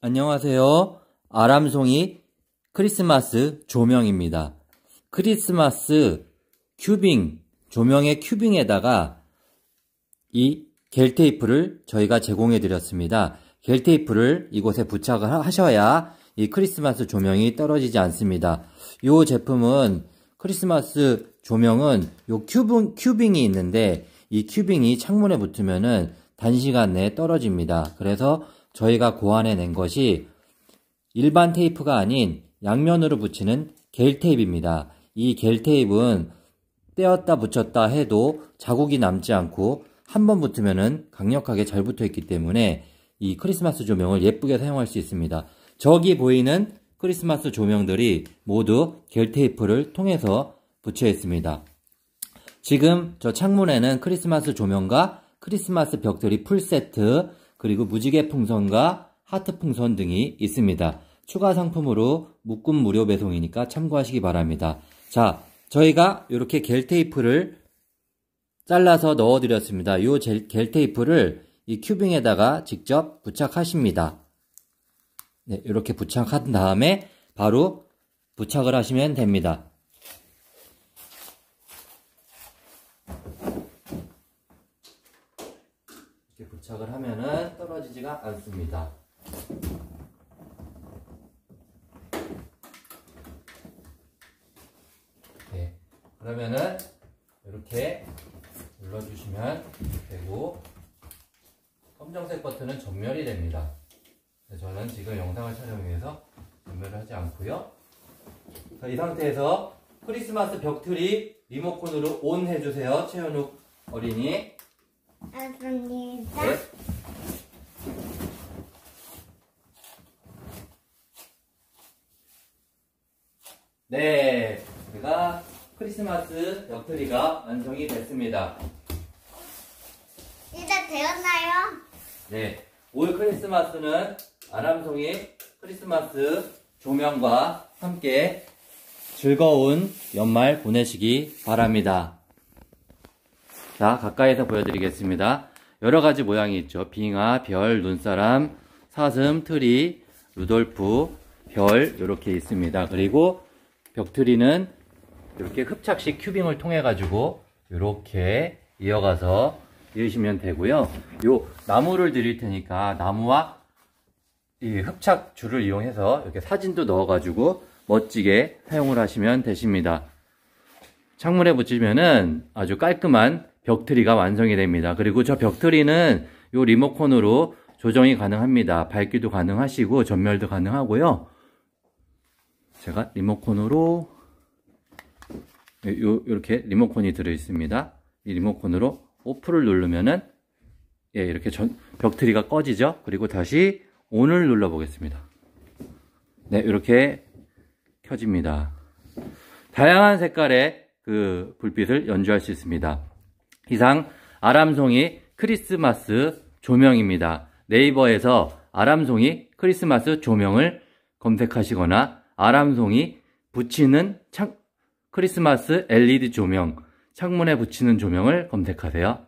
안녕하세요. 아람송이 크리스마스 조명입니다. 크리스마스 큐빙, 조명의 큐빙에다가 이 겔테이프를 저희가 제공해 드렸습니다. 겔테이프를 이곳에 부착을 하셔야 이 크리스마스 조명이 떨어지지 않습니다. 이 제품은 크리스마스 조명은 요 큐빙, 큐빙이 있는데 이 큐빙이 창문에 붙으면은 단시간 내에 떨어집니다. 그래서 저희가 고안해 낸 것이 일반 테이프가 아닌 양면으로 붙이는 겔 테이프입니다. 이 겔 테이프는 떼었다 붙였다 해도 자국이 남지 않고 한 번 붙으면 강력하게 잘 붙어 있기 때문에 이 크리스마스 조명을 예쁘게 사용할 수 있습니다. 저기 보이는 크리스마스 조명들이 모두 겔 테이프를 통해서 붙여 있습니다. 지금 저 창문에는 크리스마스 조명과 크리스마스 벽돌이 풀세트, 그리고 무지개 풍선과 하트 풍선 등이 있습니다. 추가 상품으로 묶음 무료 배송이니까 참고하시기 바랍니다. 자, 저희가 이렇게 겔 테이프를 잘라서 넣어 드렸습니다. 이겔 테이프를 이 큐빙에다가 직접 부착하십니다. 네, 이렇게 부착한 다음에 바로 부착을 하시면 됩니다. 이렇게 부착을 하면은 떨어지지가 않습니다. 네, 그러면은 이렇게 눌러주시면 되고 검정색 버튼은 전멸이 됩니다. 저는 지금 영상을 촬영해서 전멸을 하지 않고요. 자, 이 상태에서 크리스마스 벽트리 리모컨으로 온 해주세요. 최현욱 어린이. 알겠습니다. 네. 네, 제가 크리스마스 벽트리가 완성이 됐습니다. 이제 되었나요? 네, 올 크리스마스는 아람송이 크리스마스 조명과 함께 즐거운 연말 보내시기 바랍니다. 자, 가까이서 보여드리겠습니다. 여러 가지 모양이 있죠. 빙하, 별, 눈사람, 사슴, 트리, 루돌프, 별 이렇게 있습니다. 그리고 벽트리는 이렇게 흡착식 큐빙을 통해 가지고 이렇게 이어가서 이으시면 되고요. 요 나무를 드릴 테니까 나무와 이 흡착 줄을 이용해서 이렇게 사진도 넣어 가지고 멋지게 사용을 하시면 되십니다. 창문에 붙이면은 아주 깔끔한 벽트리가 완성이 됩니다. 그리고 저 벽트리는 요 리모컨으로 조정이 가능합니다. 밝기도 가능하시고 전멸도 가능하고요. 제가 리모컨으로 요 이렇게 리모컨이 들어 있습니다. 이 리모컨으로 오프를 누르면은 예, 이렇게 전, 벽트리가 꺼지죠. 그리고 다시 ON을 눌러 보겠습니다. 네, 이렇게 켜집니다. 다양한 색깔의 그 불빛을 연주할 수 있습니다. 이상 아람송이 크리스마스 조명입니다. 네이버에서 아람송이 크리스마스 조명을 검색하시거나 아람송이 붙이는 창, 크리스마스 LED 조명, 창문에 붙이는 조명을 검색하세요.